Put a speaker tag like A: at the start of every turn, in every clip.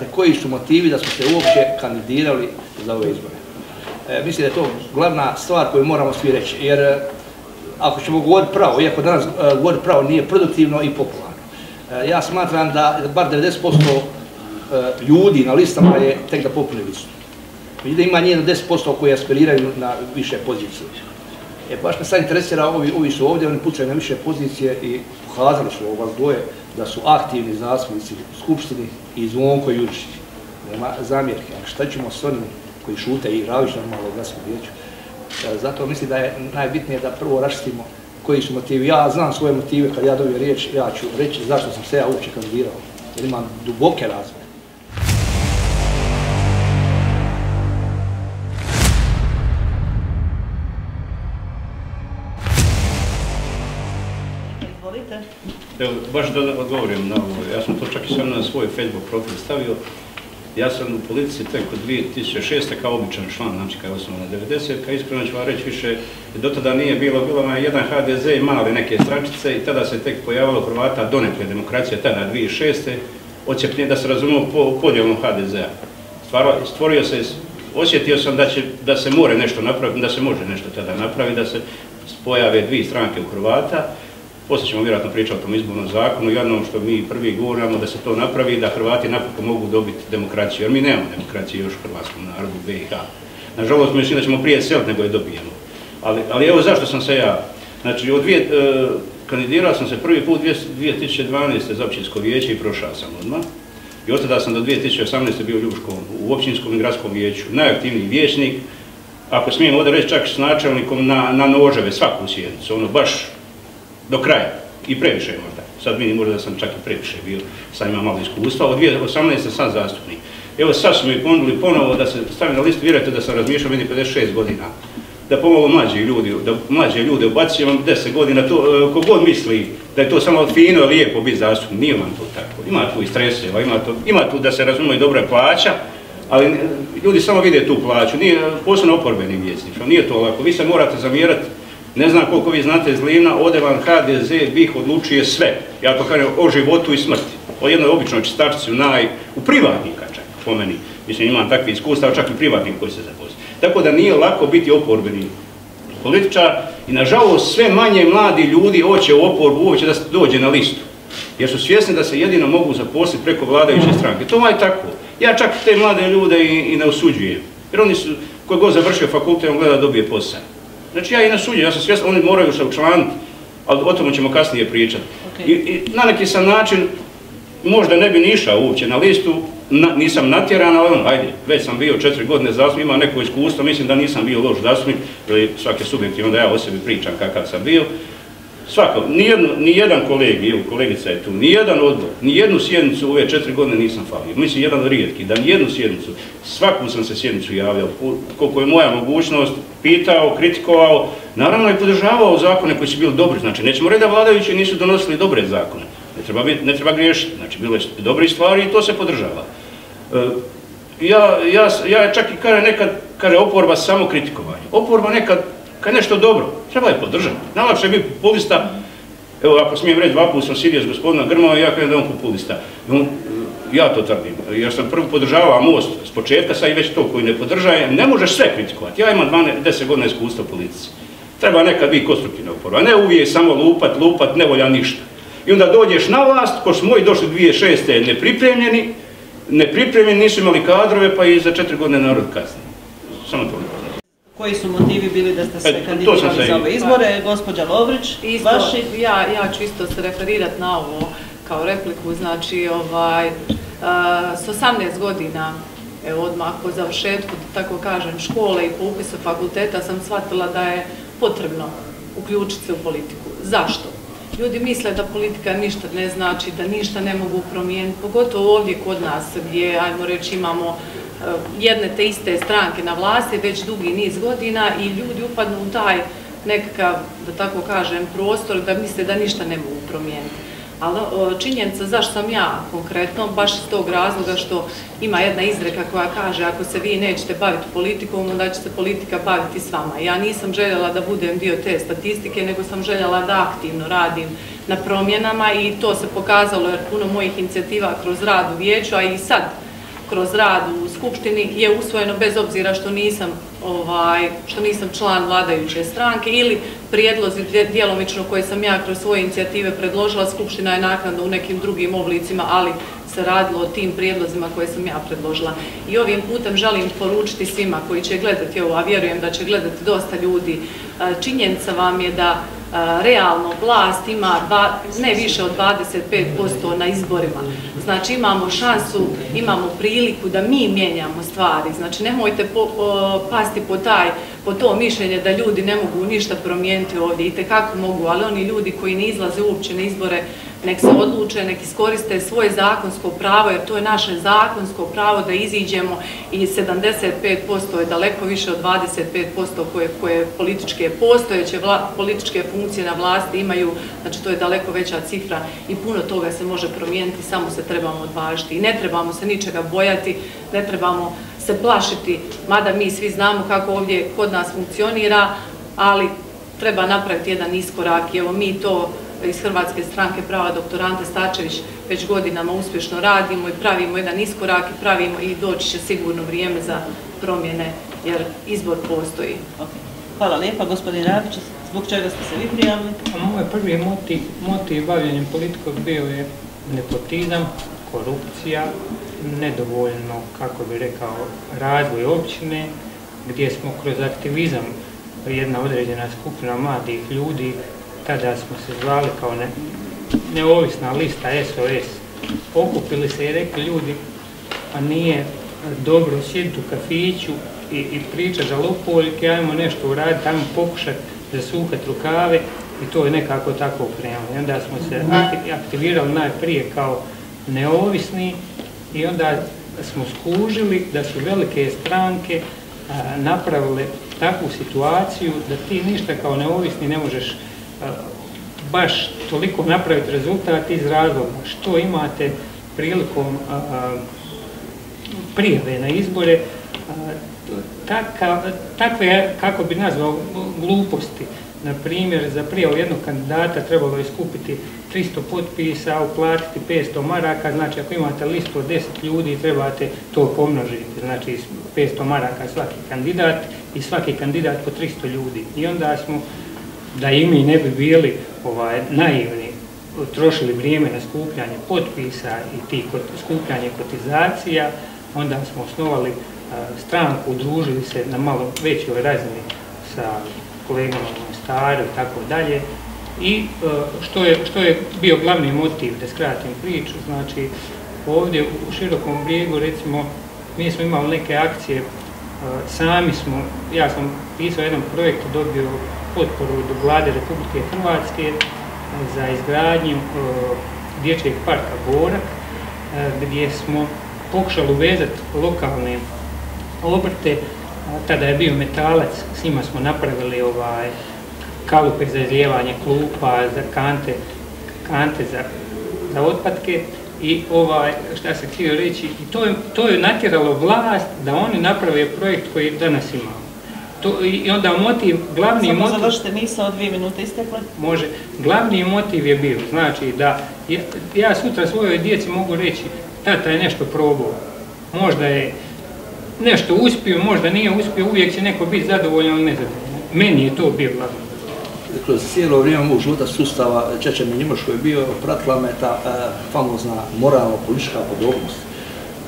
A: Dakle, koji su motivi da smo se uopće kandidirali za ove izbore. E, mislim da je to glavna stvar koju moramo svi reći, jer e, ako ćemo govoriti pravo, iako danas e, govoriti pravo nije produktivno i popularno, e, ja smatram da bar 90% e, ljudi na listama je tek da popune listu. Vidite, ima njeno 10% koji aspiriraju na više pozicije. E, baš me sad interesira, ovi, ovi su ovdje, oni pucaju na više pozicije i pokazali su ovo dvoje da su aktivni zastupnici u Skupštini i Zvonko Jurišić. Nema zamjerke, ali šta ćemo s onim koji šute i Ravić normalno u gradskom vijeću. E, zato mislim da je najbitnije da prvo raštimo koji su motivi. Ja znam svoje motive, kad ja dobijem riječ, ja ću reći zašto sam se ja uopće kandidirao. Jer imam duboke razvoje.
B: Evo, baš da odgovorim na ovo, ja sam to čak i sam na svoj Facebook profil stavio. Ja sam u politici tek od 2006. kao običan član, znači kao na 90. Ka iskreno ću vam reći više, do tada nije bilo, bilo je jedan HDZ i male neke strančice i tada se tek pojavilo Hrvata donekle demokracija, tada 2006. Ocijepnije da se razumio po podjelom HDZ-a. Stvorio se, osjetio sam da, će, da se more nešto napraviti, da se može nešto tada napraviti, da se pojave dvije stranke u Hrvata. Poslije ćemo vjerojatno pričati o tom izbornom zakonu i jednom što mi prvi govorimo da se to napravi da Hrvati napokon mogu dobiti demokraciju, jer mi nemamo demokracije još u Hrvatskom narodu BiH. Nažalost, mislim da ćemo prije seliti nego je dobijemo. Ali, ali evo zašto sam se ja, znači od dvije, e, kandidirao sam se prvi put 2012. za općinsko vijeće i prošao sam odmah. I od tada sam do 2018. bio u Ljubuškom, u općinskom i gradskom vijeću, najaktivniji vijećnik, ako smijem ovdje reći čak s načelnikom na, na noževe, svaku sjednicu, ono baš do kraja i previše možda. Sad vidim možda da sam čak i previše bio, sad imam malo iskustva. Od 2018. sam zastupnik. Evo sad su mi ponudili ponovo da se stavim na listu, vjerujete da sam razmišljao, meni 56 godina, da pomalo mlađi ljudi, da mlađe ljude ubacim vam 10 godina, to, e, kogod misli da je to samo fino, lijepo biti zastupnik, nije vam to tako. Ima tu i streseva, ima, to, ima tu da se razumije dobra plaća, ali e, ljudi samo vide tu plaću, nije posebno oporbeni vjecnič, nije to lako. Vi se morate zamjerati Ne znam koliko vi znate iz Livna, ode vam HDZ bih odlučuje sve. Ja to kažem o životu i smrti. O jednoj običnoj čistačici u naj... u privatnika čak, po meni. Mislim, imam takve iskustva, čak i privatnik koji se zapozi. Tako da nije lako biti oporbeni političar i nažalost sve manje mladi ljudi hoće u oporbu uopće da se dođe na listu. Jer su svjesni da se jedino mogu zaposliti preko vladajuće stranke. To je tako. Ja čak te mlade ljude i, i ne osuđujem. Jer oni su, koji god završio fakultet, on gleda dobije posao. Znači ja i na suđu, ja sam svjesno, oni moraju se učlaniti, ali o tome ćemo kasnije pričati. Okay. I, I na neki sam način, možda ne bi nišao uopće na listu, na, nisam natjeran, ali ono, ajde, već sam bio četiri godine zastupnik, ima neko iskustvo, mislim da nisam bio loš zastupnik, ili svake subjektivno da ja o sebi pričam kakav sam bio. Svako, nijedno, nijedan kolegi, evo kolegica je tu, nijedan odbor, nijednu sjednicu ove četiri godine nisam falio. Mislim, jedan rijetki, da nijednu sjednicu, svaku sam se sjednicu javljao, koliko je moja mogućnost, pitao, kritikovao, naravno i podržavao zakone koji su bili dobri, znači nećemo reći da vladajući nisu donosili dobre zakone, ne treba, biti, ne treba griješiti, znači bile su dobre stvari i to se podržava. E, ja, ja, ja čak i kare nekad, kare oporba samo kritikovanje, oporba nekad kad nešto dobro, treba je podržati. Najlakše je biti populista, evo ako smijem reći, dva puta sam sidio s gospodinom Grmova i ja kada je on populista. On, ja to tvrdim, jer sam prvo podržavao most s početka, sad i već to koji ne podržaje, ne možeš sve kritikovati. Ja imam 12, 10 godina iskustva u politici. Treba nekad biti konstruktivna oporba, ne uvijek samo lupat, lupat, ne volja ništa. I onda dođeš na vlast, ko smo moji došli 2006. nepripremljeni, nepripremljeni, nisu imali kadrove, pa i za četiri godine narod kasnije. Samo to
C: koji su motivi bili da ste se kandidirali za ove izbore, gospođa Lovrić,
D: isto, vaši? Ja, ja ću isto se referirati na ovo kao repliku, znači ovaj, eh, s 18 godina, evo odmah po završetku, tako kažem, škole i po upisu fakulteta sam shvatila da je potrebno uključiti se u politiku. Zašto? Ljudi misle da politika ništa ne znači, da ništa ne mogu promijeniti, pogotovo ovdje kod nas gdje, ajmo reći, imamo eh, jedne te iste stranke na vlasti već dugi niz godina i ljudi upadnu u taj nekakav, da tako kažem, prostor da misle da ništa ne mogu promijeniti. Ali činjenica zašto sam ja konkretno, baš iz tog razloga što ima jedna izreka koja kaže ako se vi nećete baviti politikom, onda će se politika baviti s vama. Ja nisam željela da budem dio te statistike, nego sam željela da aktivno radim na promjenama i to se pokazalo jer puno mojih inicijativa kroz rad u vijeću, a i sad kroz rad u Skupštini je usvojeno bez obzira što nisam, ovaj, što nisam član vladajuće stranke ili prijedlozi djelomično koje sam ja kroz svoje inicijative predložila, Skupština je naknadno u nekim drugim oblicima, ali se radilo o tim prijedlozima koje sam ja predložila. I ovim putem želim poručiti svima koji će gledati ovo, a vjerujem da će gledati dosta ljudi, e, činjenica vam je da e, realno vlast ima ne više od 25% na izborima. Znači imamo šansu, imamo priliku da mi mijenjamo stvari. Znači nemojte pasti po taj, po to mišljenje da ljudi ne mogu ništa promijeniti ovdje i tekako mogu, ali oni ljudi koji ne izlaze uopće na izbore, nek se odluče, nek iskoriste svoje zakonsko pravo, jer to je naše zakonsko pravo da iziđemo i 75% je daleko više od 25% koje, koje političke postojeće političke funkcije na vlasti imaju, znači to je daleko veća cifra i puno toga se može promijeniti, samo se trebamo odvažiti. I ne trebamo se ničega bojati, ne trebamo se plašiti, mada mi svi znamo kako ovdje kod nas funkcionira, ali treba napraviti jedan iskorak evo mi to iz Hrvatske stranke prava dr. Ante Stačević već godinama uspješno radimo i pravimo jedan iskorak i pravimo i doći će sigurno vrijeme za promjene jer izbor postoji.
C: Hvala lijepa, gospodin Rabić. Zbog čega ste se vi prijavili?
E: Moj prvi motiv, motiv bavljenjem politikom bio je nepotizam, korupcija, nedovoljno, kako bi rekao, razvoj općine, gdje smo kroz aktivizam jedna određena skupina mladih ljudi tada smo se zvali kao ne, neovisna lista SOS, okupili se i rekli ljudi, a nije dobro sjediti u kafiću i, i pričati za lopoljke, ajmo nešto uraditi, ajmo pokušati zasuhati rukave i to je nekako tako krenulo. I onda smo se aktivirali najprije kao neovisni i onda smo skužili da su velike stranke a, napravile takvu situaciju da ti ništa kao neovisni ne možeš baš toliko napraviti rezultat iz razloga što imate prilikom prijave na izbore takve, kako bi nazvao, gluposti. Na primjer, za prijavu jednog kandidata trebalo je skupiti 300 potpisa, uplatiti 500 maraka, znači ako imate listu od 10 ljudi trebate to pomnožiti, znači 500 maraka svaki kandidat i svaki kandidat po 300 ljudi. I onda smo da i mi ne bi bili ovaj, naivni, trošili vrijeme na skupljanje potpisa i ti skupljanje kotizacija, onda smo osnovali eh, stranku, udružili se na malo većoj razini sa kolegama Staru i tako dalje. I e, što je, što je bio glavni motiv, da skratim priču, znači ovdje u širokom brijegu, recimo, mi smo imali neke akcije, e, sami smo, ja sam pisao jedan projekt, dobio potporu od vlade Republike Hrvatske e, za izgradnju dječjeg parka Borak, gdje smo pokušali uvezati lokalne obrte, tada je bio metalac, s njima smo napravili ovaj kalupe za izlijevanje klupa, za kante, kante za, za otpadke i ovaj, šta se htio reći, i to je, to je natjeralo vlast da oni naprave projekt koji danas imamo to, i onda motiv, glavni
C: Samo
E: motiv...
C: Samo završite misao, dvije minute istekle.
E: Može. Glavni motiv je bio, znači da ja, ja sutra svojoj djeci mogu reći tata je nešto probao, možda je nešto uspio, možda nije uspio, uvijek će neko biti zadovoljan ili nezadovoljan. Meni je to bio glavno.
A: Kroz cijelo vrijeme mog života sustava Čečeni Njimoško je bio, pratila me ta e, famozna moralno-politička podobnost.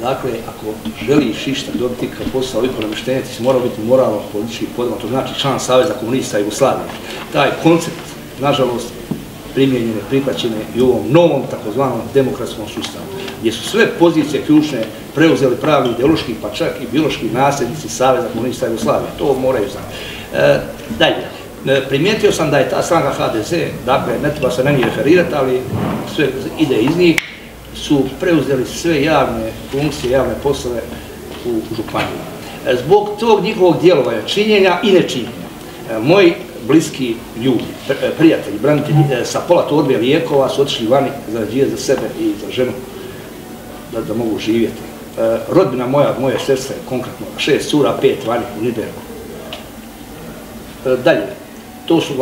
A: Dakle, ako želiš išta dobiti kao posao i namještenja, ti si morao biti moralno politički podima, to znači član Saveza komunista Jugoslavije. Taj koncept, nažalost, primjenjene, prihvaćene i u ovom novom, takozvanom demokratskom sustavu, gdje su sve pozicije ključne preuzeli pravi ideološki, pa čak i biološki nasljednici Saveza komunista Jugoslavije. To moraju znati. E, dalje, E, primijetio sam da je ta stranka HDZ, dakle, ne treba se na njih referirati, ali sve ide iz njih, su preuzeli sve javne funkcije, javne poslove u županiji. E, zbog tog njihovog djelovanja, činjenja i nečinjenja, e, moji bliski ljudi, prijatelji, branitelji sa pola torbe lijekova su otišli vani zarađivati za sebe i za ženu da, da mogu živjeti. Rodbina moja, moje sestre, konkretno, šest cura, pet vani u Niderku. Dalje, to su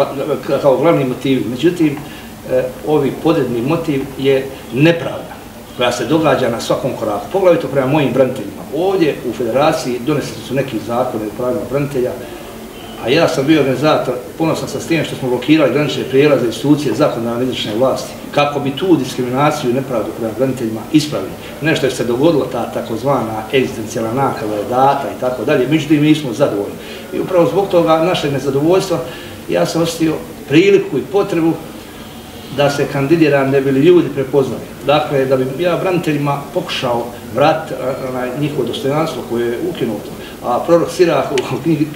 A: kao glavni motivi. Međutim, e, ovi podredni motiv je nepravda koja se događa na svakom koraku, poglavito prema mojim braniteljima. Ovdje u federaciji donesli su neki zakone u pravima branitelja, a ja sam bio organizator, ponosan sam s tim što smo blokirali granične prijelaze institucije zakonodavne izvršne vlasti, kako bi tu diskriminaciju i nepravdu prema braniteljima ispravili. Nešto je se dogodilo, ta takozvana egzistencijalna nakada je data i tako dalje, međutim mi smo zadovoljni. I upravo zbog toga naše nezadovoljstvo ja sam ostio priliku i potrebu da se kandidiram ne bili ljudi prepoznali. Dakle, da bi ja braniteljima pokušao vratiti njihovo dostojanstvo koje je ukinuto. A prorok Sirah u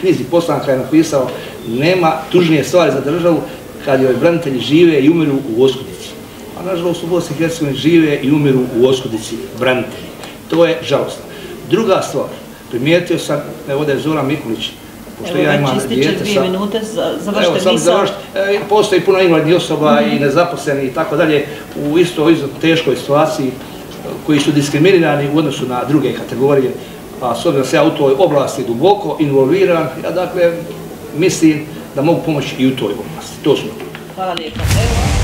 A: knjizi poslanka je napisao nema tužnije stvari za državu kad joj branitelji žive i umiru u oskudici. A nažalost u Bosni i Hercegovini žive i umiru u oskudici branitelji. To je žalostno. Druga stvar, primijetio sam, evo ovdje Zoran Mikulić,
C: pošto ja imam dijete sa... Evo, minute, završite
A: Evo, sam završite. E, postoji puno invalidnih osoba mm -hmm. i nezaposleni i tako dalje u isto, isto teškoj situaciji koji su diskriminirani u odnosu na druge kategorije. A s obzirom se ja u toj oblasti duboko involviran, ja dakle mislim da mogu pomoći i u toj oblasti. To su.
C: Hvala lijepo. Evo.